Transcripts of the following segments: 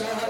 shine.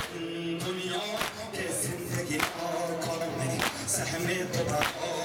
Sakın dünya, kesin tekin arkalı, sahme tutar.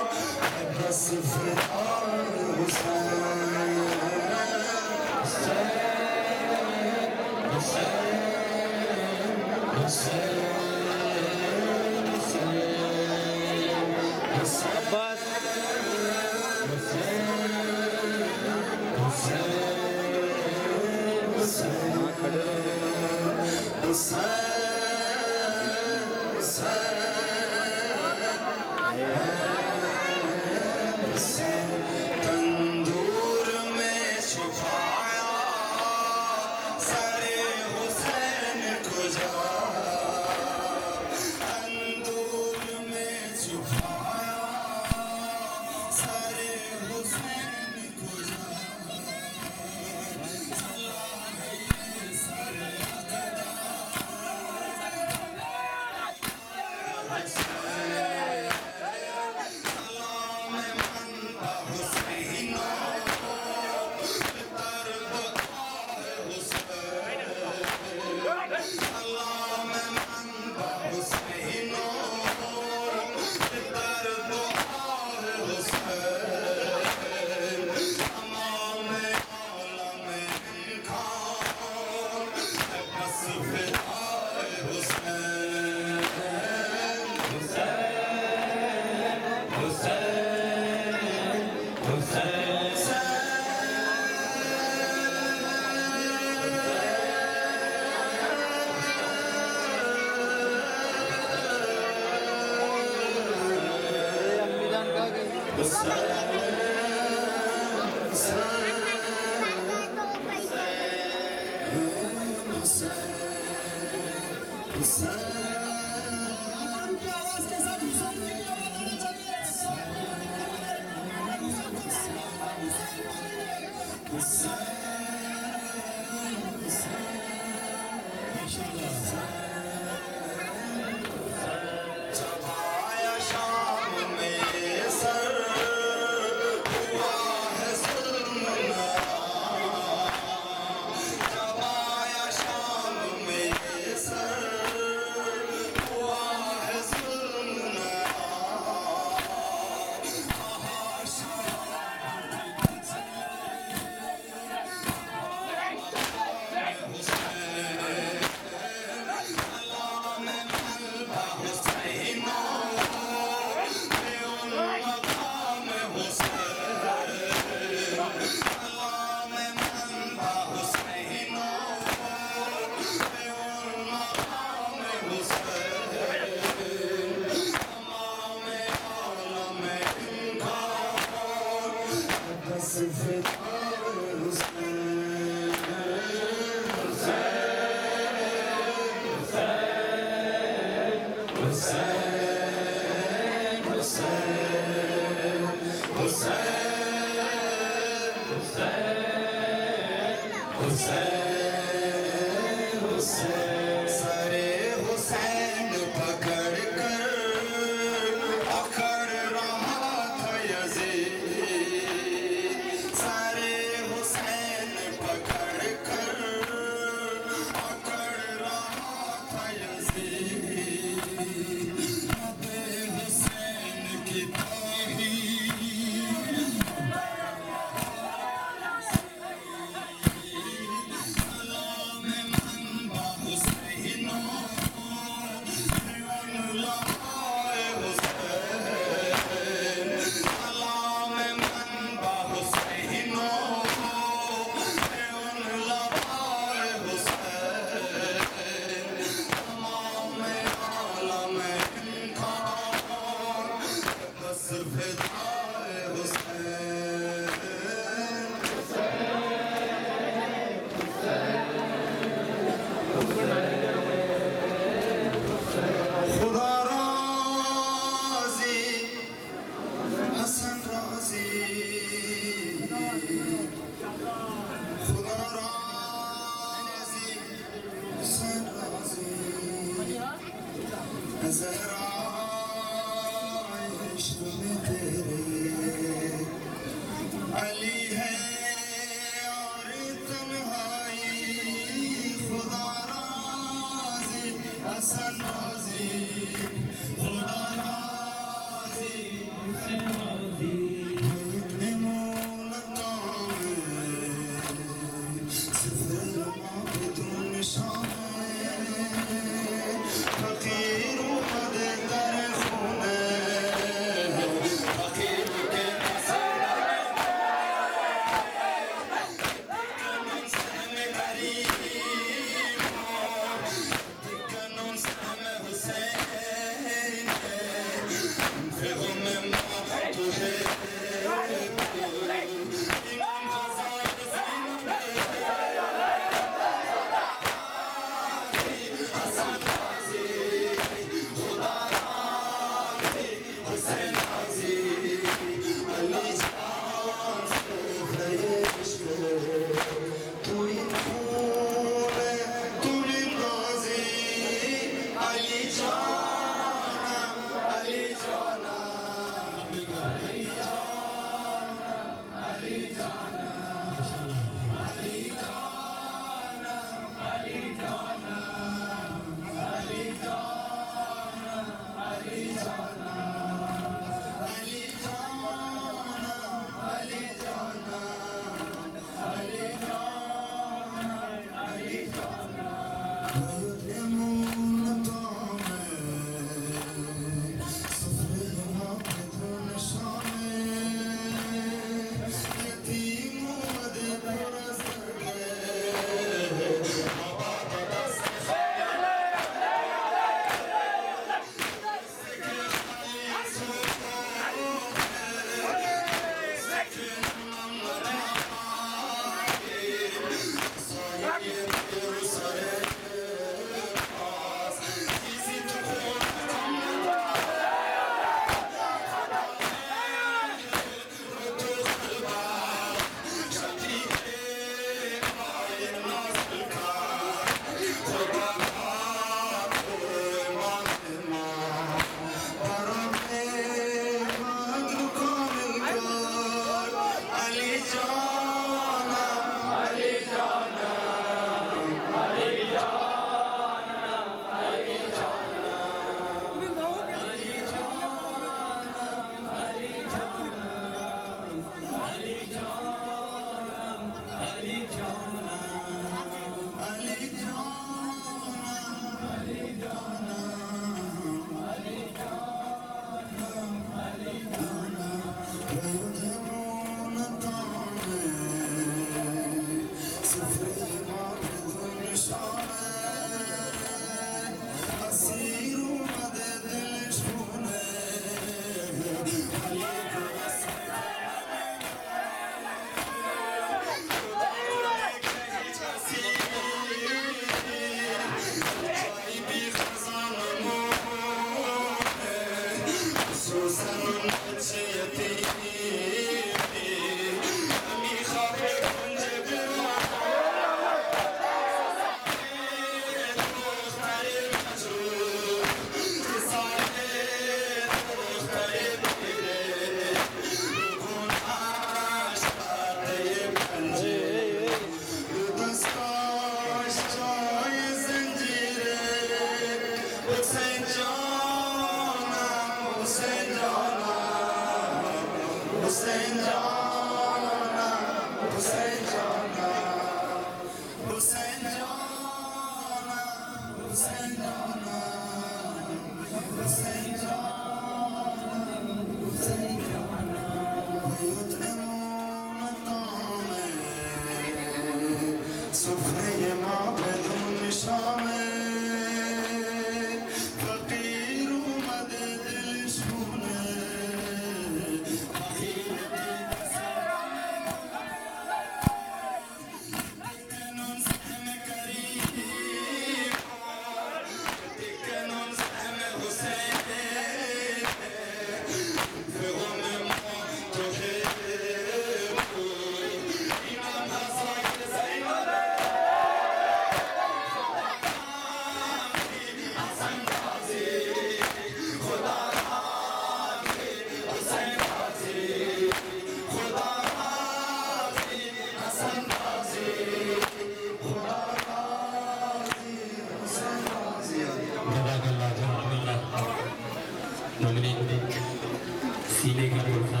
सीने का पुरसा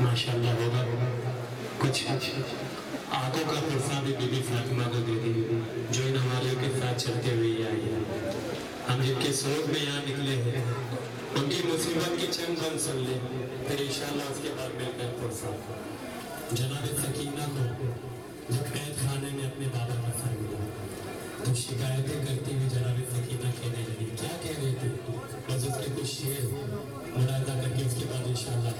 माशाल्लाह होगा। कुछ आँखों का पुरसा भी बीबी फातिमा को दे दी जो इन हमारे के साथ चलते हुए आई है। हम जिनके सोच में यहाँ निकले हैं, उनकी मुसीबत की चंद बन सुन ले। फिर इंशाल्लाह उसके बाद मिलकर पुरसा जनाब सकीना को जब कैद खाने में अपने बाबा का सर मिला। तो शिकायतें करती हुई जनाब सकीना कहने लगी। क्या कह रही थी? बस उसके कुछ शेर मुलायदा करके उसके बाद इंशाल्लाह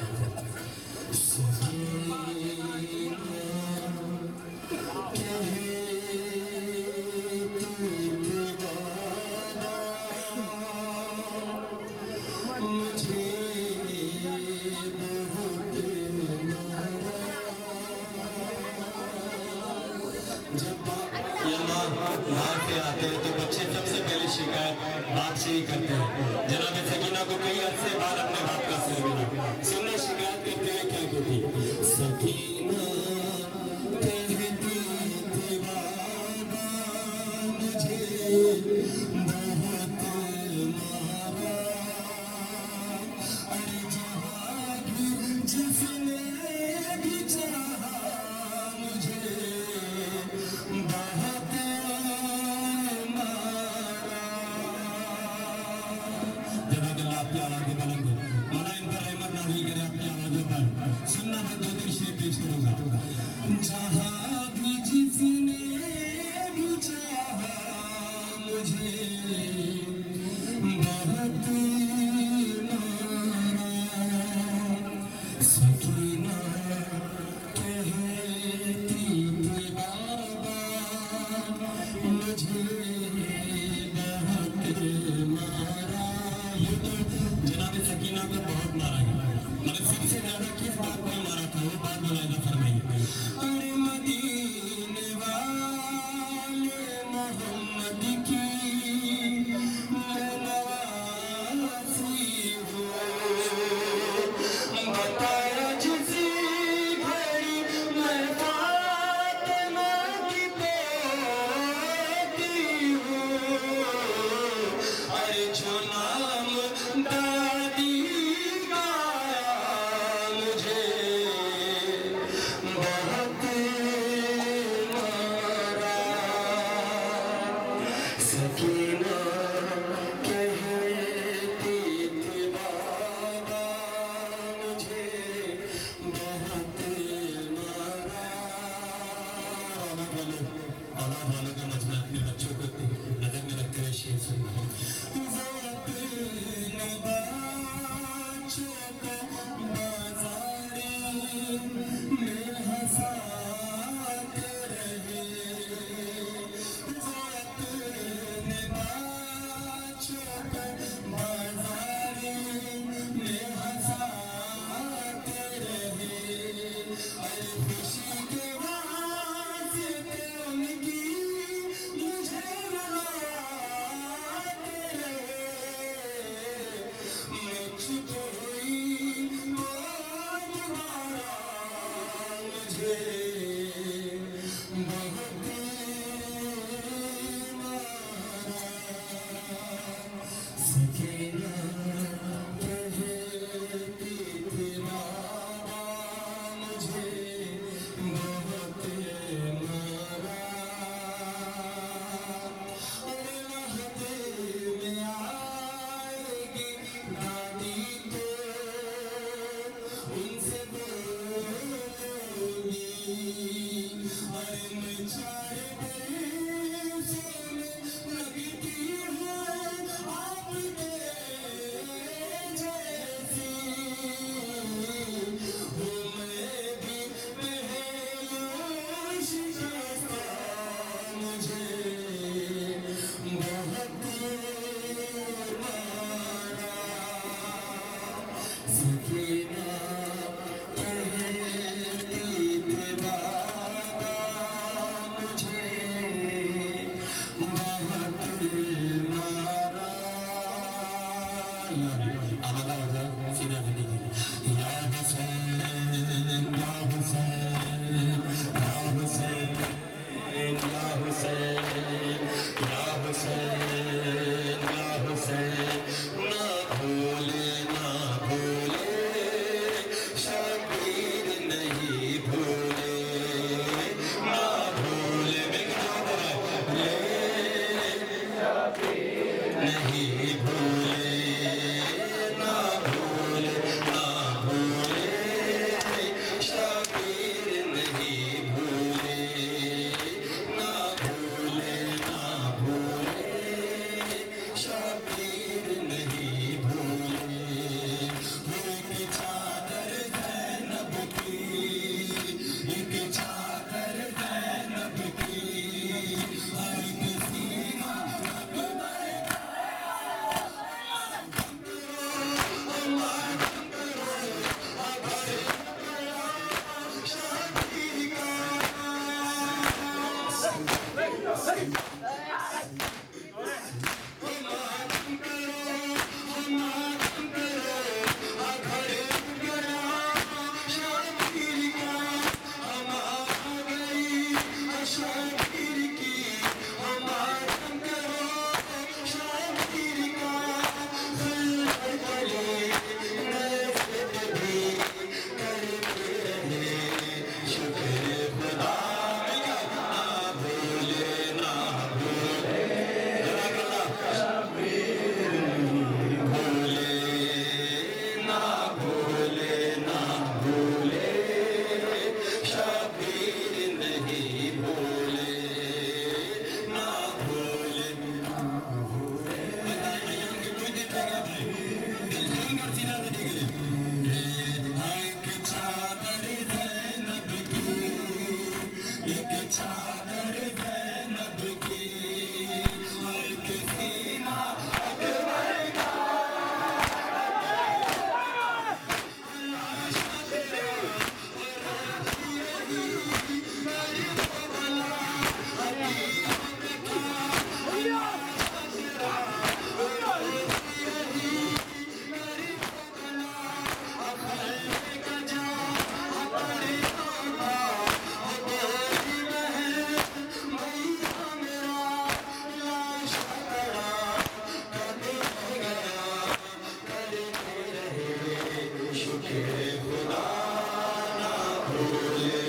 Hallelujah.